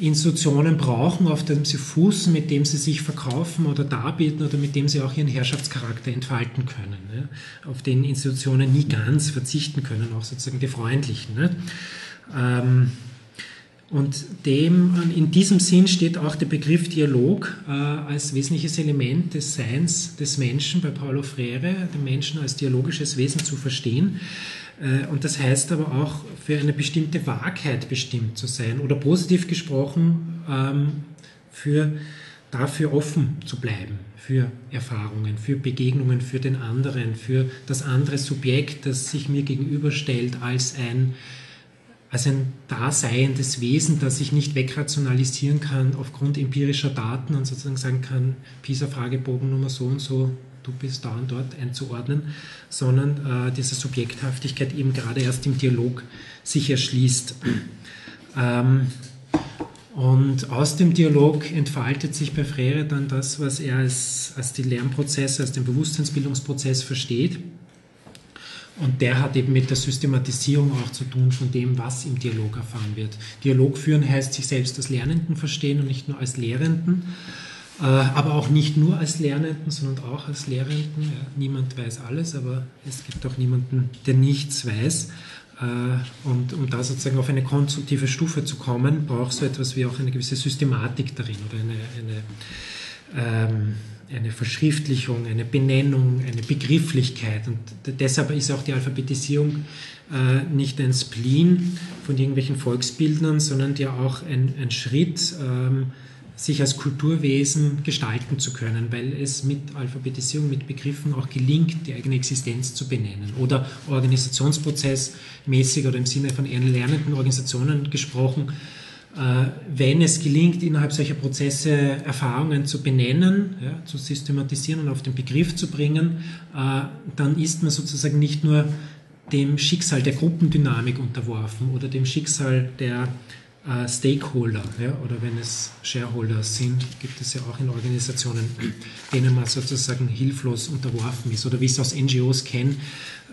Institutionen brauchen, auf dem sie fußen, mit dem sie sich verkaufen oder darbieten oder mit dem sie auch ihren Herrschaftscharakter entfalten können, ne? auf den Institutionen nie ganz verzichten können, auch sozusagen die freundlichen. Ne? Ähm, und dem, in diesem Sinn steht auch der Begriff Dialog äh, als wesentliches Element des Seins des Menschen bei Paulo Freire, den Menschen als dialogisches Wesen zu verstehen. Äh, und das heißt aber auch, für eine bestimmte Wahrheit bestimmt zu sein oder positiv gesprochen, ähm, für, dafür offen zu bleiben, für Erfahrungen, für Begegnungen, für den anderen, für das andere Subjekt, das sich mir gegenüberstellt als ein, als ein daseiendes Wesen, das ich nicht wegrationalisieren kann aufgrund empirischer Daten und sozusagen sagen kann, PISA-Fragebogen Nummer so und so du bist da und dort einzuordnen, sondern äh, diese Subjekthaftigkeit eben gerade erst im Dialog sich erschließt. Ähm, und aus dem Dialog entfaltet sich bei Freire dann das, was er als, als die Lernprozesse, als den Bewusstseinsbildungsprozess versteht. Und der hat eben mit der Systematisierung auch zu tun von dem, was im Dialog erfahren wird. Dialog führen heißt sich selbst als Lernenden verstehen und nicht nur als Lehrenden. Äh, aber auch nicht nur als Lernenden, sondern auch als Lehrenden. Ja, niemand weiß alles, aber es gibt auch niemanden, der nichts weiß. Äh, und um da sozusagen auf eine konstruktive Stufe zu kommen, braucht so etwas wie auch eine gewisse Systematik darin oder eine, eine, ähm, eine Verschriftlichung, eine Benennung, eine Begrifflichkeit. Und deshalb ist auch die Alphabetisierung äh, nicht ein Spleen von irgendwelchen Volksbildern, sondern ja auch ein, ein Schritt, ähm, sich als Kulturwesen gestalten zu können, weil es mit Alphabetisierung, mit Begriffen auch gelingt, die eigene Existenz zu benennen. Oder organisationsprozessmäßig oder im Sinne von eher lernenden Organisationen gesprochen, äh, wenn es gelingt, innerhalb solcher Prozesse Erfahrungen zu benennen, ja, zu systematisieren und auf den Begriff zu bringen, äh, dann ist man sozusagen nicht nur dem Schicksal der Gruppendynamik unterworfen oder dem Schicksal der äh, Stakeholder ja, oder wenn es Shareholder sind, gibt es ja auch in Organisationen, denen man sozusagen hilflos unterworfen ist oder wie es aus NGOs kennen,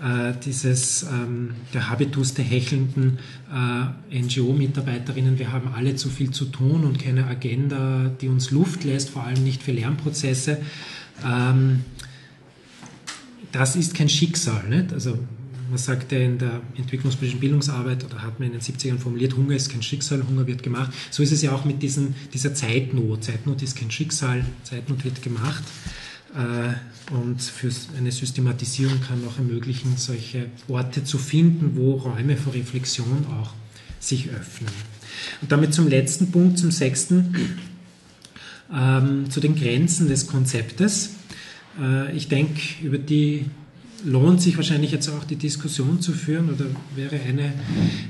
äh, dieses ähm, der Habitus der hechelnden äh, NGO-Mitarbeiterinnen, wir haben alle zu viel zu tun und keine Agenda, die uns Luft lässt, vor allem nicht für Lernprozesse. Ähm, das ist kein Schicksal. Nicht? Also man sagt ja in der entwicklungspolitischen Bildungsarbeit oder hat man in den 70ern formuliert, Hunger ist kein Schicksal, Hunger wird gemacht. So ist es ja auch mit diesen, dieser Zeitnot. Zeitnot ist kein Schicksal, Zeitnot wird gemacht. Äh, und für eine Systematisierung kann auch ermöglichen, solche Orte zu finden, wo Räume für Reflexion auch sich öffnen. Und damit zum letzten Punkt, zum sechsten, ähm, zu den Grenzen des Konzeptes. Äh, ich denke, über die lohnt sich wahrscheinlich jetzt auch die Diskussion zu führen oder wäre eine,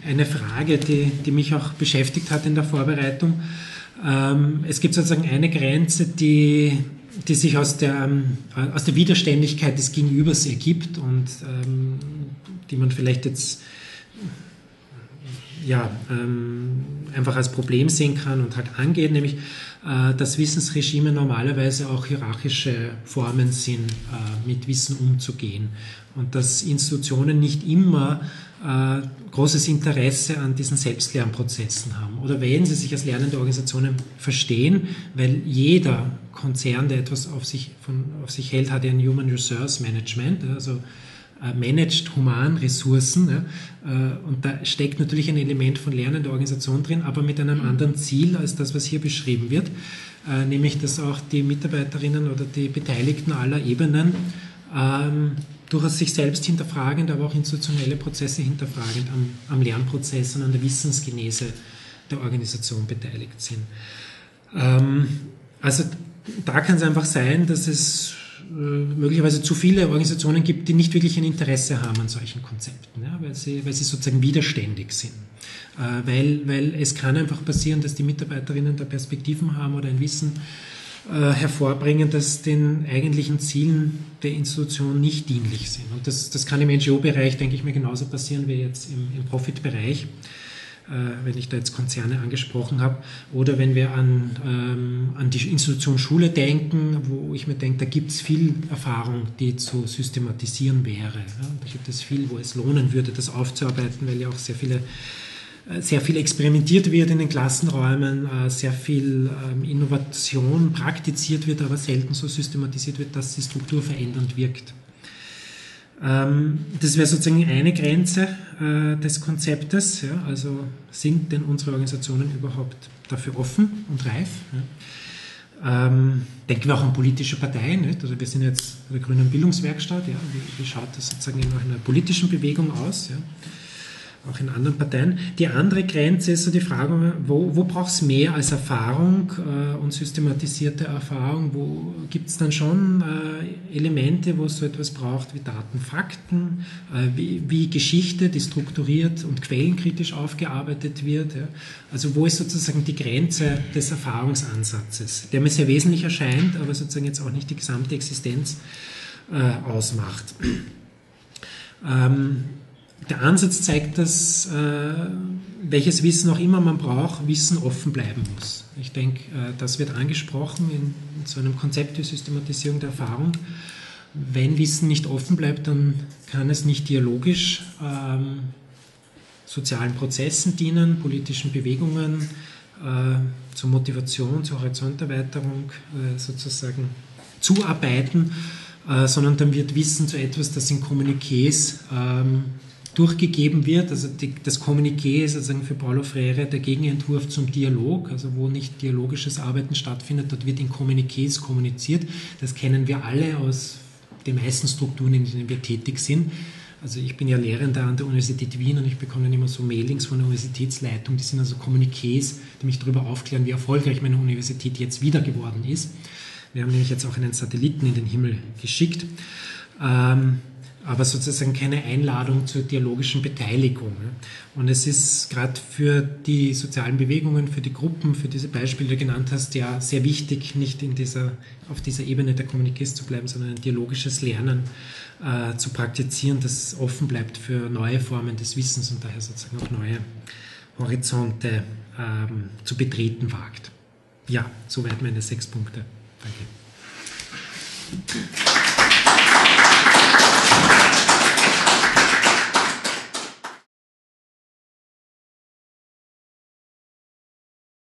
eine Frage, die, die mich auch beschäftigt hat in der Vorbereitung. Ähm, es gibt sozusagen eine Grenze, die, die sich aus der, ähm, aus der Widerständigkeit des Gegenübers ergibt und ähm, die man vielleicht jetzt ja, ähm, einfach als Problem sehen kann und halt angeht, nämlich äh, dass Wissensregime normalerweise auch hierarchische Formen sind, äh, mit Wissen umzugehen und dass Institutionen nicht immer äh, großes Interesse an diesen Selbstlernprozessen haben. Oder wenn sie sich als lernende Organisationen verstehen, weil jeder Konzern, der etwas auf sich, von, auf sich hält, hat ja ein Human Resource Management, also äh, managt Humanressourcen. Ja, äh, und da steckt natürlich ein Element von lernender Organisation drin, aber mit einem anderen Ziel als das, was hier beschrieben wird, äh, nämlich dass auch die Mitarbeiterinnen oder die Beteiligten aller Ebenen ähm, durchaus sich selbst hinterfragend, aber auch institutionelle Prozesse hinterfragend am, am Lernprozess und an der Wissensgenese der Organisation beteiligt sind. Ähm, also da kann es einfach sein, dass es möglicherweise zu viele Organisationen gibt, die nicht wirklich ein Interesse haben an solchen Konzepten, ja, weil, sie, weil sie sozusagen widerständig sind. Äh, weil, weil es kann einfach passieren, dass die Mitarbeiterinnen da Perspektiven haben oder ein Wissen äh, hervorbringen, das den eigentlichen Zielen der Institution nicht dienlich sind. Und das, das kann im NGO-Bereich, denke ich mir, genauso passieren wie jetzt im, im Profit-Bereich, äh, wenn ich da jetzt Konzerne angesprochen habe, oder wenn wir an, ähm, an die Institution Schule denken, wo ich mir denke, da gibt es viel Erfahrung, die zu systematisieren wäre. Ja? Da gibt es viel, wo es lohnen würde, das aufzuarbeiten, weil ja auch sehr viele äh, sehr viel experimentiert wird in den Klassenräumen, äh, sehr viel ähm, Innovation praktiziert wird, aber selten so systematisiert wird, dass die Struktur verändernd wirkt. Ähm, das wäre sozusagen eine Grenze äh, des Konzeptes. Also sind denn unsere Organisationen überhaupt dafür offen und reif? Ähm, denken wir auch an politische Parteien. Nicht? Also wir sind jetzt bei der Grünen Bildungswerkstatt. Ja? Wie, wie schaut das sozusagen in einer politischen Bewegung aus? Ja? Auch in anderen Parteien. Die andere Grenze ist so die Frage, wo, wo braucht es mehr als Erfahrung äh, und systematisierte Erfahrung? Wo gibt es dann schon äh, Elemente, wo es so etwas braucht wie Daten, Fakten, äh, wie, wie, Geschichte, die strukturiert und quellenkritisch aufgearbeitet wird? Ja? Also wo ist sozusagen die Grenze des Erfahrungsansatzes, der mir sehr wesentlich erscheint, aber sozusagen jetzt auch nicht die gesamte Existenz äh, ausmacht? Ähm, der Ansatz zeigt, dass äh, welches Wissen auch immer man braucht, Wissen offen bleiben muss. Ich denke, äh, das wird angesprochen in, in, so einem Konzept der Systematisierung der Erfahrung. Wenn Wissen nicht offen bleibt, dann kann es nicht dialogisch ähm, sozialen Prozessen dienen, politischen Bewegungen, äh, zur Motivation, zur Horizonterweiterung äh, sozusagen zuarbeiten, äh, sondern dann wird Wissen zu etwas, das in Kommuniqués ähm, durchgegeben wird. Also die, das Kommuniqué ist sozusagen für Paulo Freire der Gegenentwurf zum Dialog, also wo nicht dialogisches Arbeiten stattfindet, dort wird in Kommuniqués kommuniziert. Das kennen wir alle aus den meisten Strukturen, in denen wir tätig sind. Also ich bin ja Lehrender an der Universität Wien und ich bekomme dann immer so Mailings von der Universitätsleitung, die sind also Kommuniqués, die mich darüber aufklären, wie erfolgreich meine Universität jetzt wieder geworden ist. Wir haben nämlich jetzt auch einen Satelliten in den Himmel geschickt. Ähm, aber sozusagen keine Einladung zur dialogischen Beteiligung. Und es ist gerade für die sozialen Bewegungen, für die Gruppen, für diese Beispiele, die du genannt hast, ja sehr wichtig, nicht in dieser, auf dieser Ebene der Kommunikation zu bleiben, sondern ein dialogisches Lernen äh, zu praktizieren, das offen bleibt für neue Formen des Wissens und daher sozusagen auch neue Horizonte ähm, zu betreten wagt. Ja, soweit meine sechs Punkte. Danke.